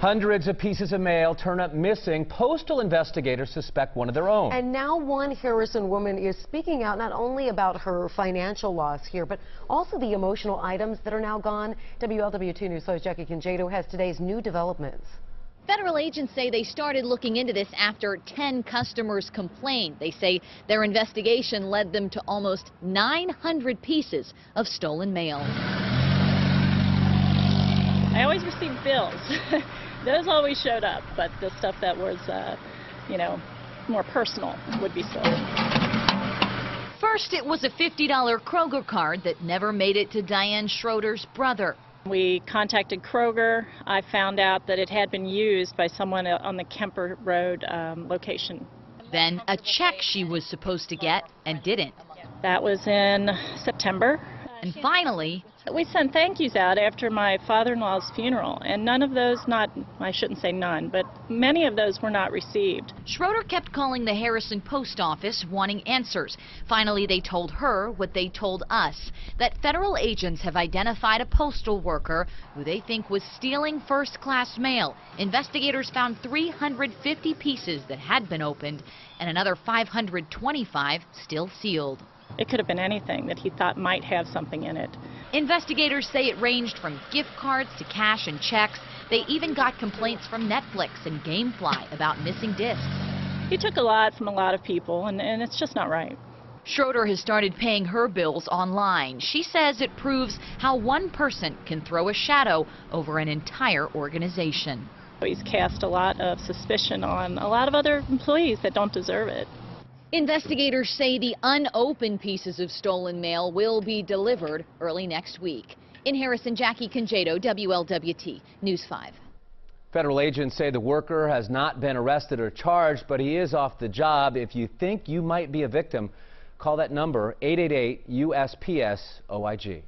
Hundreds of pieces of mail turn up missing. Postal investigators suspect one of their own. And now one Harrison woman is speaking out not only about her financial loss here, but also the emotional items that are now gone. WLWT News host Jackie Congedo has today's new developments. Federal agents say they started looking into this after 10 customers complained. They say their investigation led them to almost 900 pieces of stolen mail. I always received bills. Those always showed up, but the stuff that was, uh, you know, more personal would be stolen. First, it was a $50 Kroger card that never made it to Diane Schroeder's brother. We contacted Kroger. I found out that it had been used by someone on the Kemper Road um, location. Then a check she was supposed to get and didn't. That was in September. And finally, we sent thank yous out after my father-in-law's funeral, and none of those, not, I shouldn't say none, but many of those were not received. Schroeder kept calling the Harrison post office wanting answers. Finally, they told her what they told us, that federal agents have identified a postal worker who they think was stealing first-class mail. Investigators found 350 pieces that had been opened and another 525 still sealed. It could have been anything that he thought might have something in it. Investigators say it ranged from gift cards to cash and checks. They even got complaints from Netflix and Gamefly about missing discs. He took a lot from a lot of people, and, and it's just not right. Schroeder has started paying her bills online. She says it proves how one person can throw a shadow over an entire organization. He's cast a lot of suspicion on a lot of other employees that don't deserve it. Investigators say the unopened pieces of stolen mail will be delivered early next week. In Harrison, Jackie Congedo, WLWT News 5. Federal agents say the worker has not been arrested or charged, but he is off the job. If you think you might be a victim, call that number 888 USPS OIG.